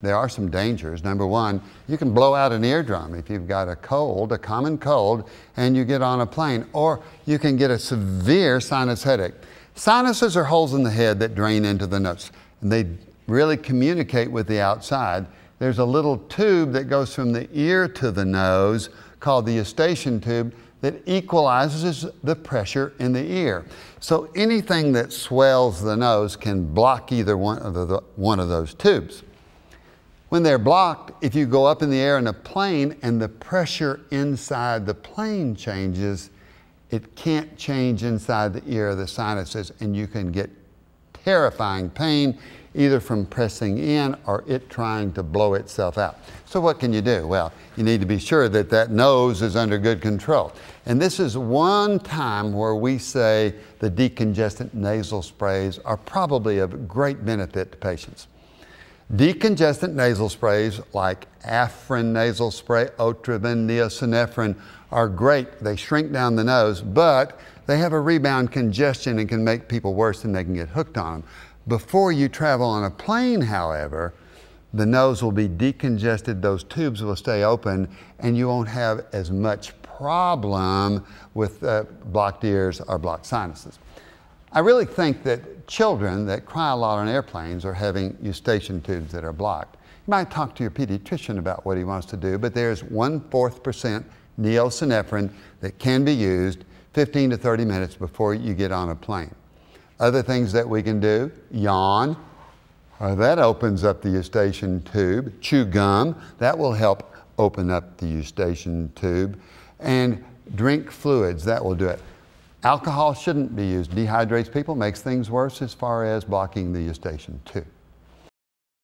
There are some dangers. Number one, you can blow out an eardrum if you've got a cold, a common cold, and you get on a plane, or you can get a severe sinus headache. Sinuses are holes in the head that drain into the nose, and they really communicate with the outside. There's a little tube that goes from the ear to the nose called the eustachian tube that equalizes the pressure in the ear. So anything that swells the nose can block either one of, the, one of those tubes. When they're blocked, if you go up in the air in a plane and the pressure inside the plane changes, it can't change inside the ear of the sinuses and you can get terrifying pain either from pressing in or it trying to blow itself out. So what can you do? Well, you need to be sure that that nose is under good control. And this is one time where we say the decongestant nasal sprays are probably of great benefit to patients. Decongestant nasal sprays like Afrin nasal spray, Otrivin, Neosynephrine are great. They shrink down the nose, but they have a rebound congestion and can make people worse and they can get hooked on them. Before you travel on a plane, however, the nose will be decongested, those tubes will stay open, and you won't have as much problem with uh, blocked ears or blocked sinuses. I really think that children that cry a lot on airplanes are having eustachian tubes that are blocked. You might talk to your pediatrician about what he wants to do, but there's one fourth percent neosynephrine that can be used 15 to 30 minutes before you get on a plane. Other things that we can do, yawn, uh, that opens up the eustachian tube. Chew gum, that will help open up the eustachian tube. And drink fluids, that will do it. Alcohol shouldn't be used. Dehydrates people, makes things worse as far as blocking the eustachian tube.